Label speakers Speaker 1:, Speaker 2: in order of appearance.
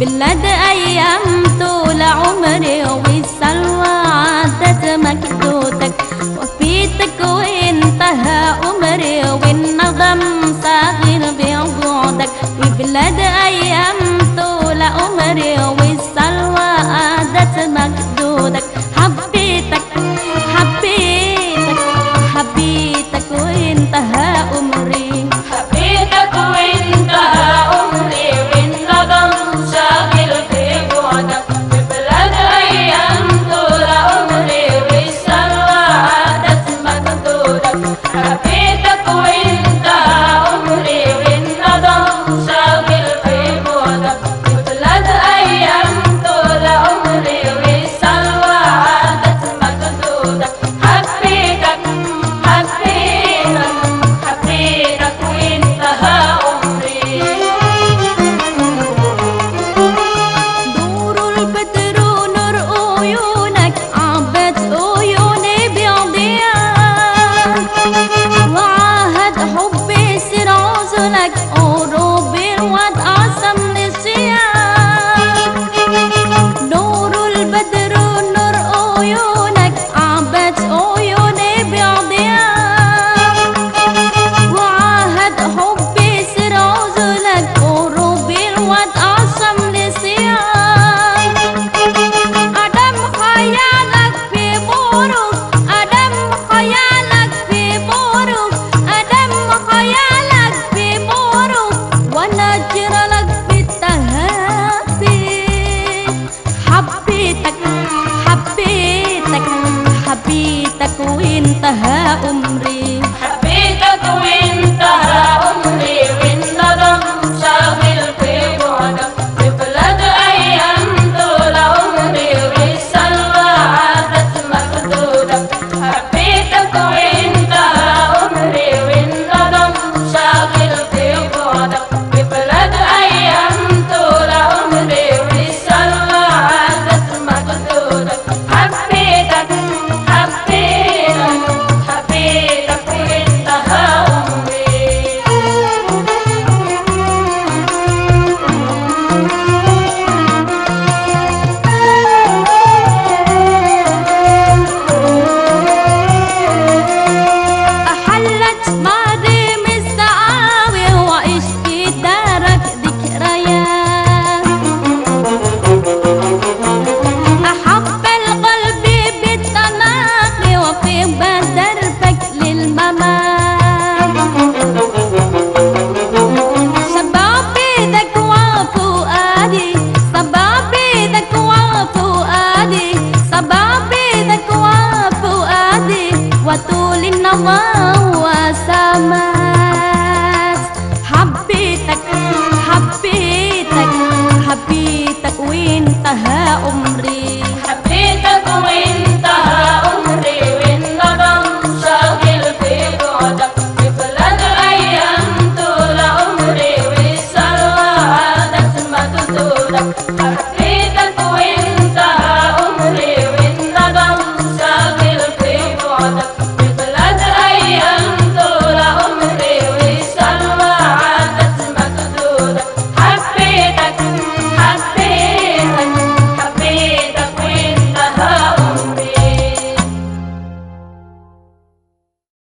Speaker 1: بلاد أيام تو tatuin taha umri Habi tatuin وانتهى عمري